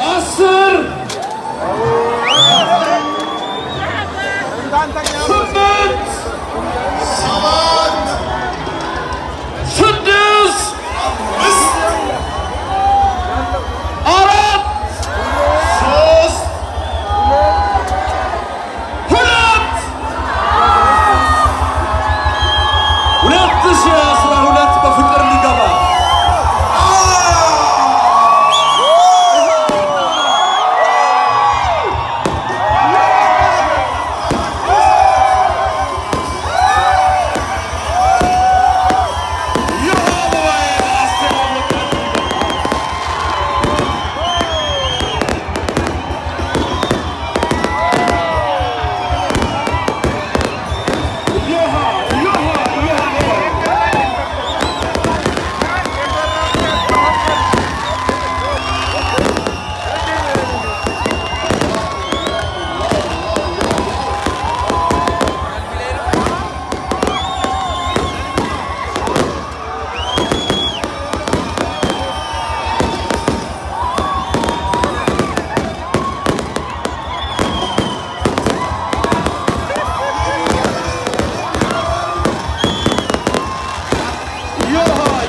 Asır! Hümmet! Saman! Sündüz! Arap! Söz! Hülat! Hülat dışarı! Johan.